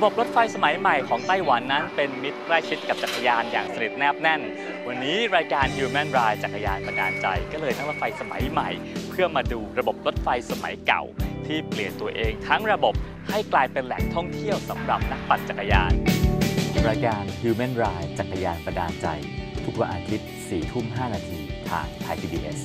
ระบบรถไฟสมัยใหม่ของไต้หวันนั้นเป็นมิตรใกล้ชิดกับจักรยานอย่างสนิทแนบแน่น วันนี้รายการ Human Ride จักรยานบันดาลใจ ก็เลยนั่งรถไฟสมัยใหม่ เพื่อมาดูระบบรถไฟสมัยเก่า ที่เปลี่ยนตัวเองทั้งระบบให้กลายเป็นแหล่งท่องเที่ยวสำหรับนักปั่นจักรยาน รายการ Human Ride จักรยานบันดาลใจ ทุกวันอาทิตย์4ทุ่ม5นาทีทางไทยทีวีเอส